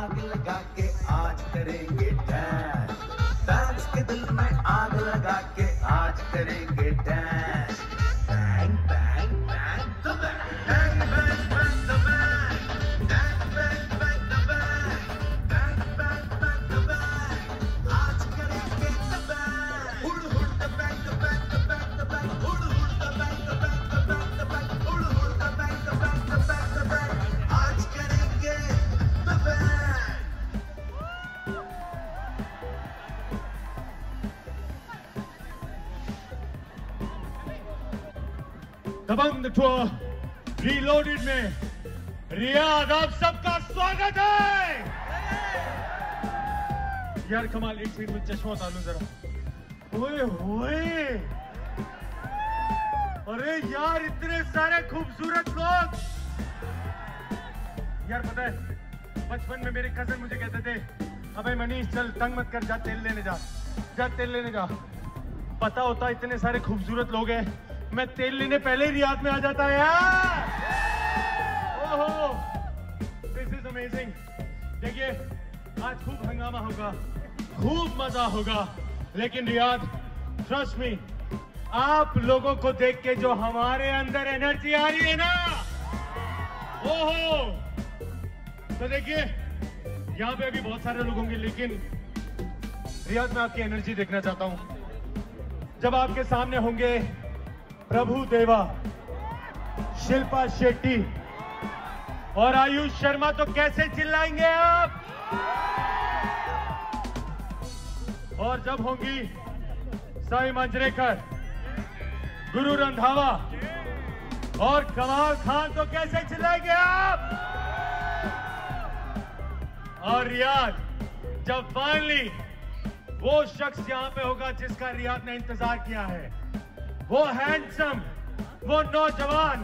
आग लगा के आज करेंगे डैश फैंस के दिल में आग लगा के आज करेंगे डैश टूर रीलोडेड में। रियाज आप सबका स्वागत है! यार, कमाल, एक मिनट में चश्मा उतार जरा। ओए होए! अरे यार, इतने सारे खूबसूरत लोग! यार, पता है, बचपन में मेरे कज़न मुझे कहते थे, अबे मनीष, चल, तंग मत कर, जा तेल लेने जा। जा तेल लेने जा। पता होता इतने सारे खूबसूरत लोग हैं। मैं तेल लेने पहले ही रियाद में आ जाता यार। ओहो दिस इज़ अमेजिंग देखिए, आज खूब हंगामा होगा, खूब मज़ा होगा, लेकिन रियाद ट्रस्ट मी आप लोगों को देख के जो हमारे अंदर एनर्जी आ रही है ना, ओहो। तो देखिए, यहाँ पे अभी बहुत सारे लोग होंगे, लेकिन रियाज मैं आपकी एनर्जी देखना चाहता हूँ। जब आपके सामने होंगे प्रभु देवा, शिल्पा शेट्टी और आयुष शर्मा तो कैसे चिल्लाएँगे आप? और जब होंगी साई मंजरेकर, गुरु रंधावा और कमाल खान तो कैसे चिल्लाएँगे आप? और रियाज, जब फाइनली वो शख्स यहाँ पे होगा जिसका रियाज ने इंतज़ार किया है वो हैंडसम वो नौजवान,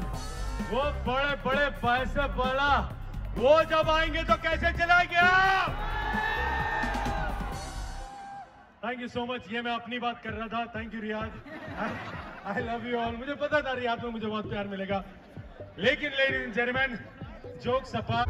वो बड़े बड़े पैसे बड़ा वो जब आएँगे तो कैसे चलाएँगे आप? थैंक यू सो मच ये मैं अपनी बात कर रहा था। Thank you Riyaz I love you all मुझे पता था रियाज में मुझे बहुत प्यार मिलेगा। लेकिन लेडीज़ एंड जेंटलमैन जोक सपा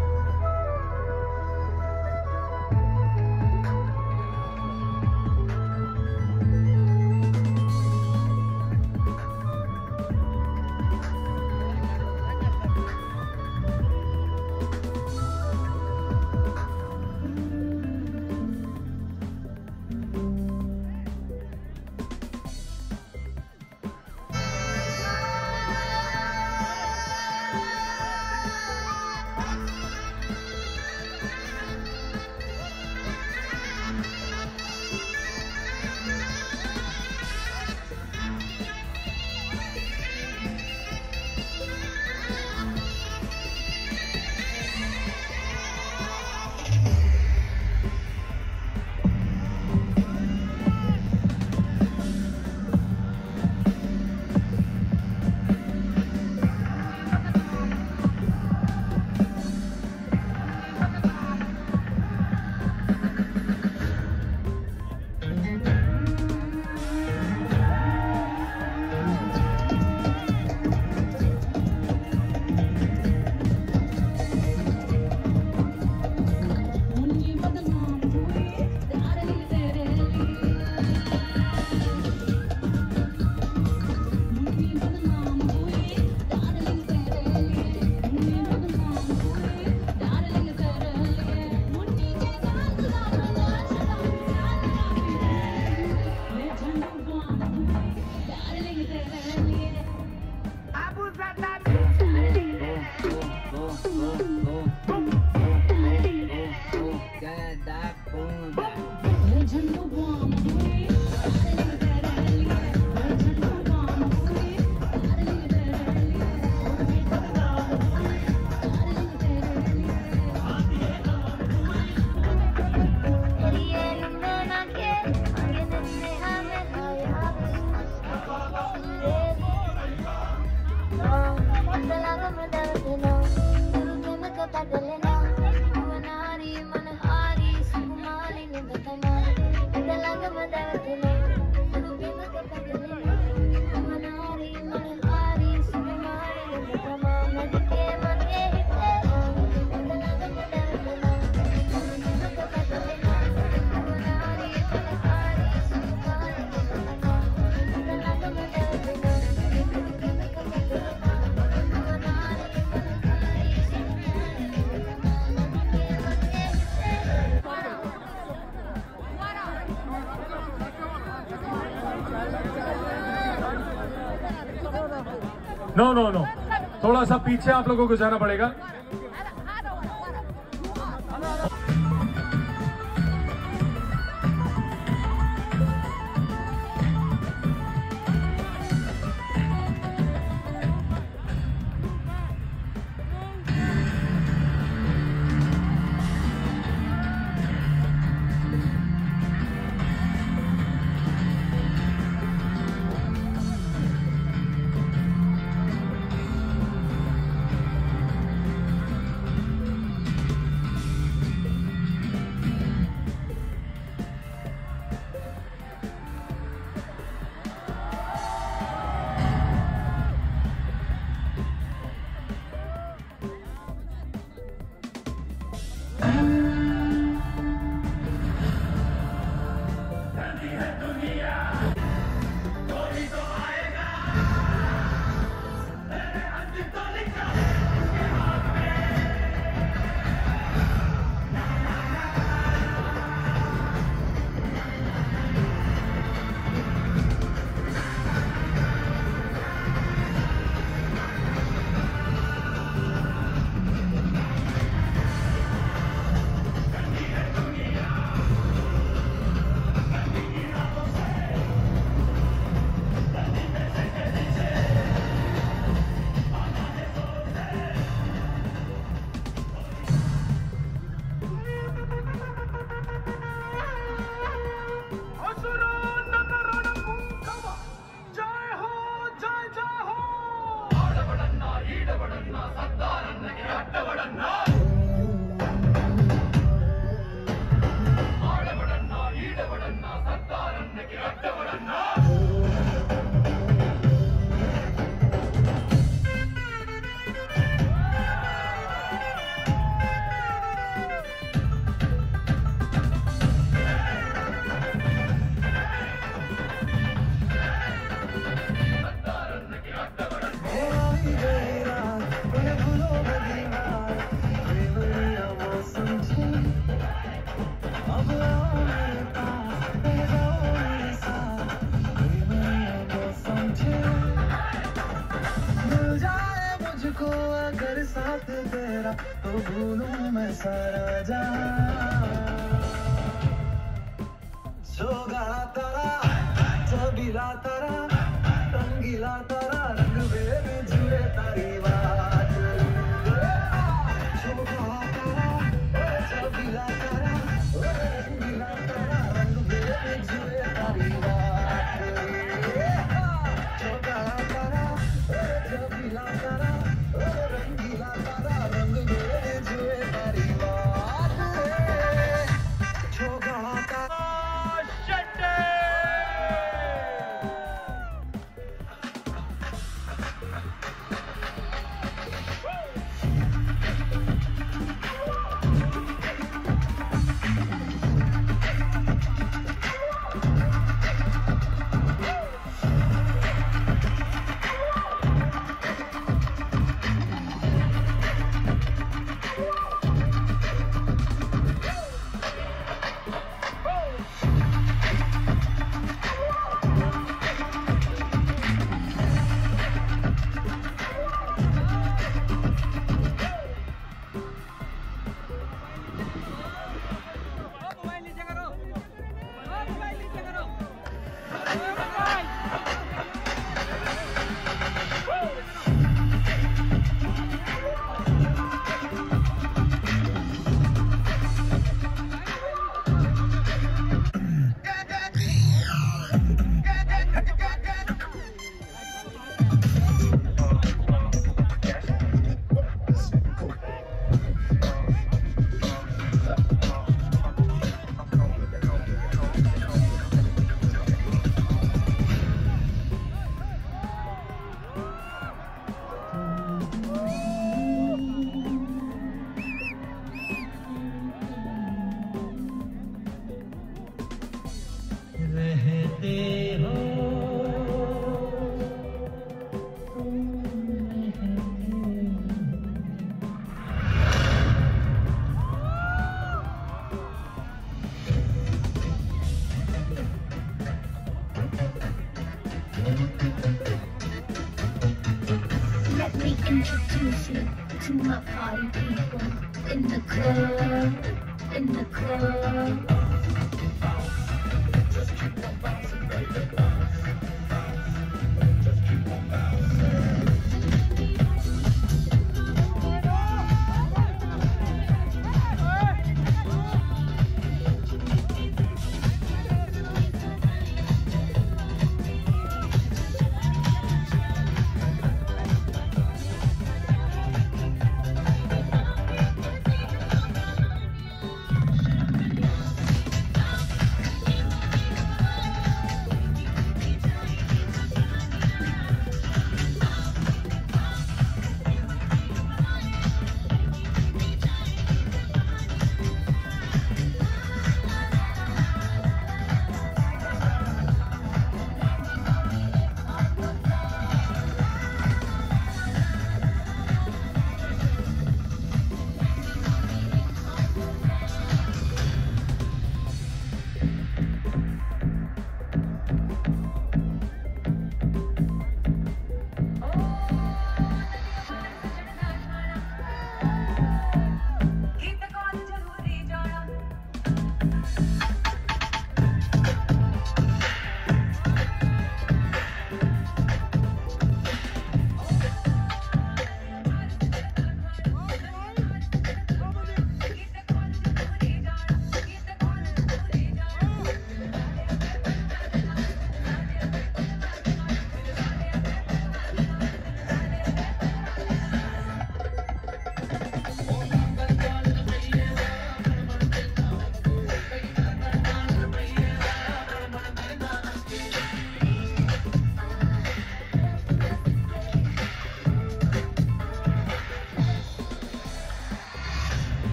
नो नो नो थोड़ा सा पीछे आप लोगों को जाना पड़ेगा। तो भूलूं मैं सारा जहाँ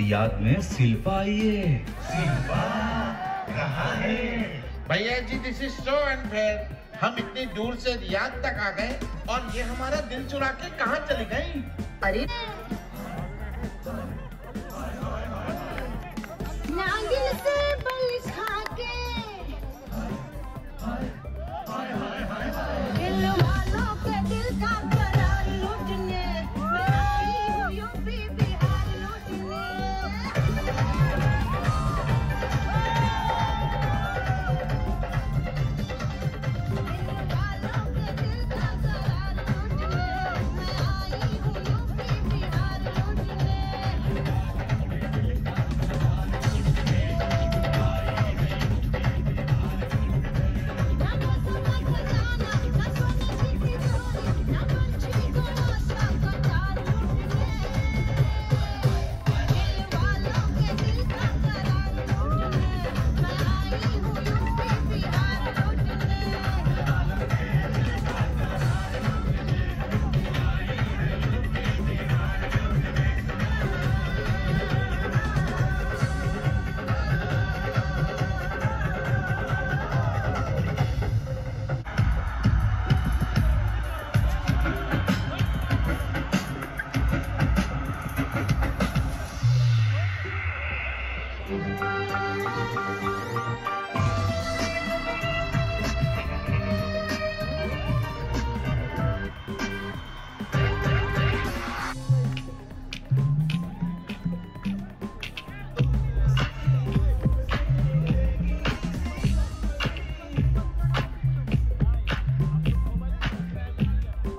रियाद में शिल्पा आई है शिल्पा कहा है? भैया जी दिस इज़ सो अनफेयर हम इतनी दूर से रियाद तक आ गए और ये हमारा दिल चुरा के कहाँ चली गई अरे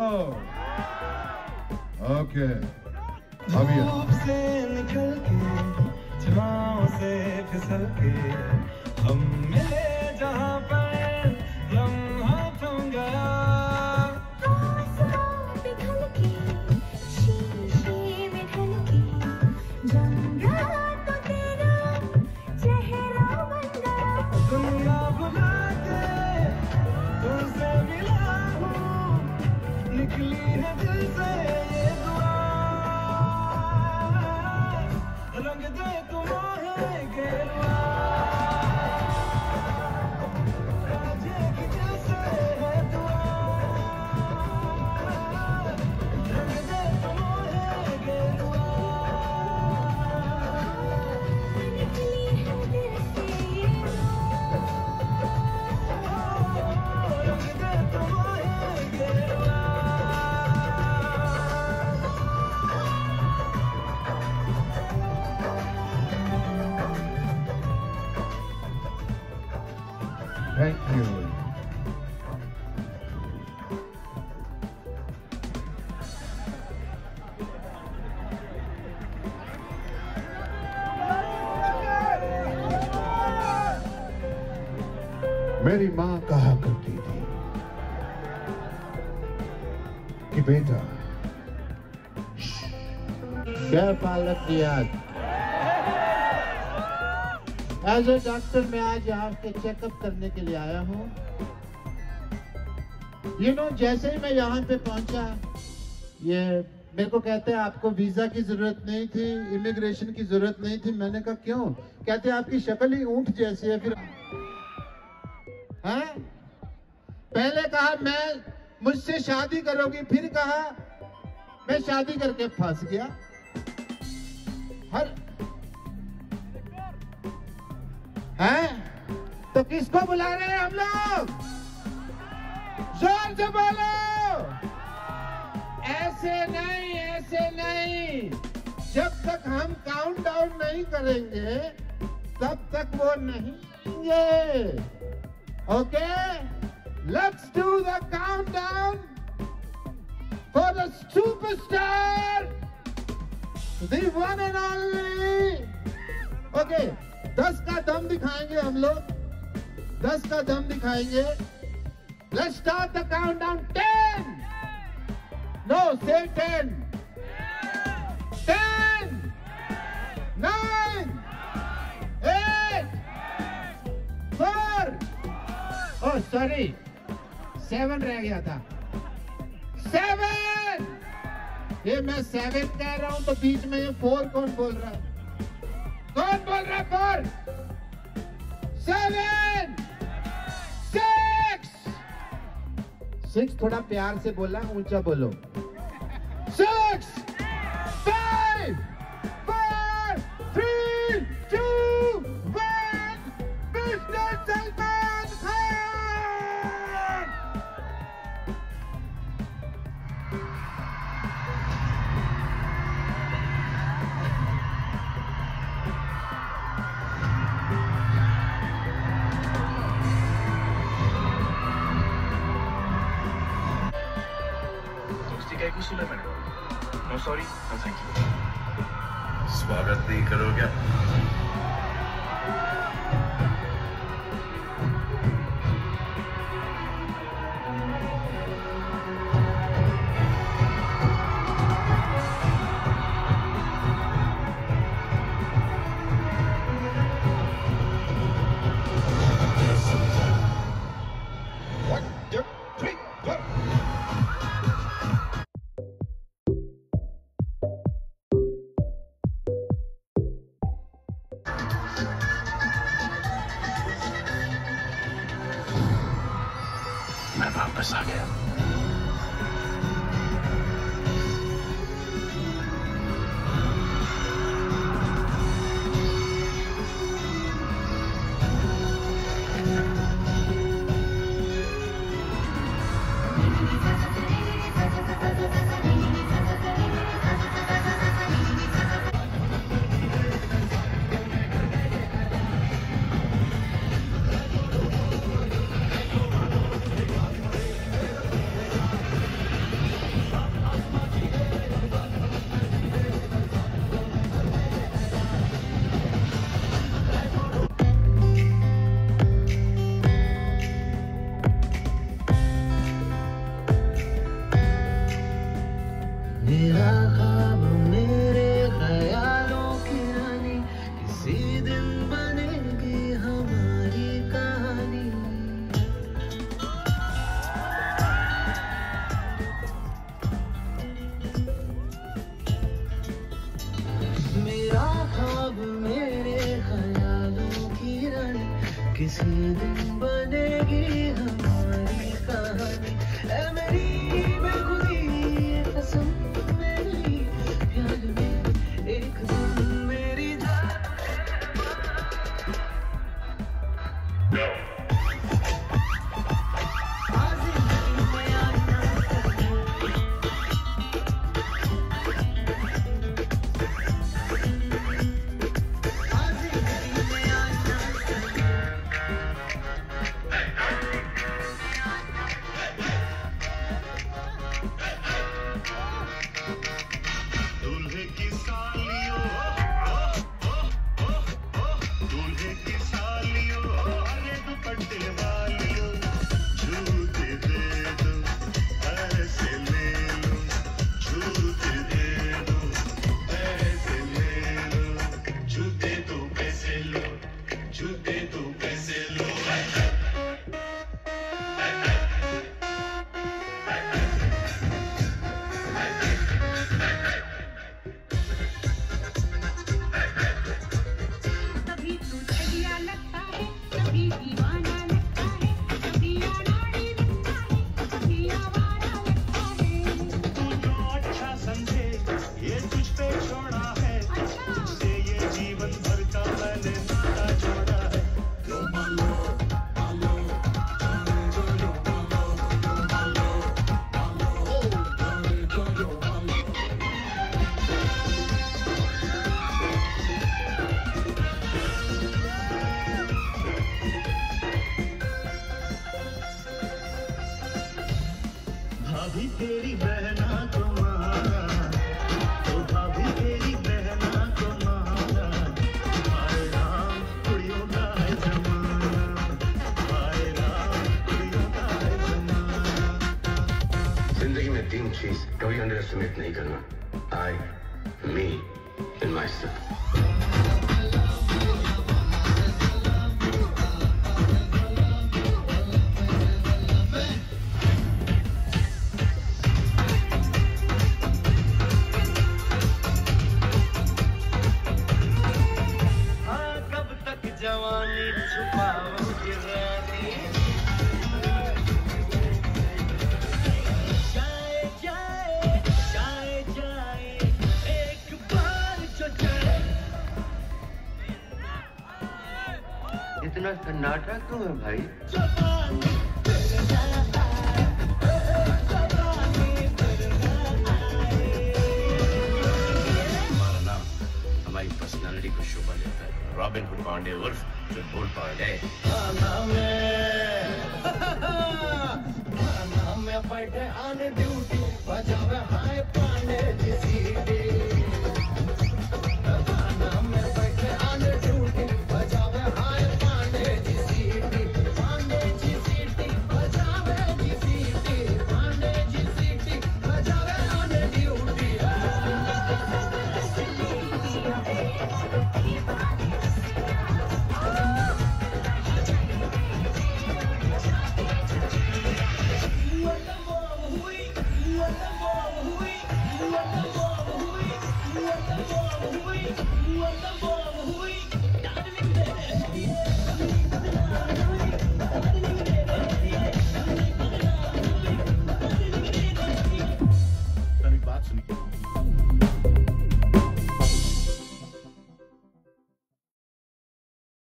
어. 오케이. 아비야. से फिसल के हम मिले Thank you. मेरी माँ कहा करती थी कि बेटा क्या पालक रियाज एज ए डॉक्टर मैं आज यहाँ के चेकअप करने के लिए आया हूँ। यू नो जैसे ही मैं यहाँ पे पहुँचा, ये मेरे को कहते हैं, आपको वीज़ा की ज़रूरत नहीं थी इमिग्रेशन की ज़रूरत नहीं थी। मैंने कहा, क्यों? कहते हैं, आपकी शक्ल ही ऊँट जैसी है। फिर हैं? पहले कहा, मैं मुझसे शादी करोगी। फिर कहा, मैं शादी करके फंस गया। हर हैं? तो किसको बुला रहे हैं हम लोग? ज़ोर से बोलो। ऐसे नहीं ऐसे नहीं। जब तक हम काउंट डाउन नहीं करेंगे, तब तक वो नहीं आएँगे okay let's do the count down for the superstar the one and only okay दस का दम दिखाएँगे हम लोग। दस का दम दिखाएँगे। Let's start the count down ten no से ten ten nine eight four oh sorry seven रह गया था। सेवन ये मैं सेवन कह रहा हूँ तो बीच में ये फोर कौन बोल रहा है? कौन बोल रहा है फोर सेवन सिक्स सिक्स थोड़ा प्यार से बोला ऊँचा बोलो। सॉरी थैंक यू स्वागत नहीं करोगे मैं इतना सन्नाटा क्यों है भाई? हमारा नाम हमारी पर्सनालिटी को शोभा देता है। रॉबिन हुड पांडे, उर्फ़ चुटपुट आना में बैठे ऑन ड्यूटी बजावे हाय पांडे जिसी